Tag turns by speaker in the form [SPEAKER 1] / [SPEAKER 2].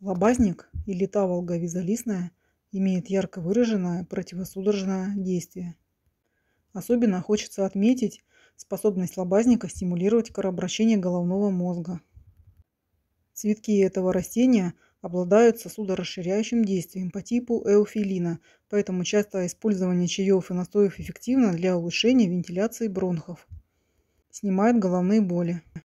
[SPEAKER 1] Лобазник или таволга визолистная имеет ярко выраженное противосудорожное действие. Особенно хочется отметить способность лобазника стимулировать кровообращение головного мозга. Цветки этого растения обладают сосудорасширяющим действием по типу эофилина, поэтому часто использование чаев и настоев эффективно для улучшения вентиляции бронхов. Снимает головные боли.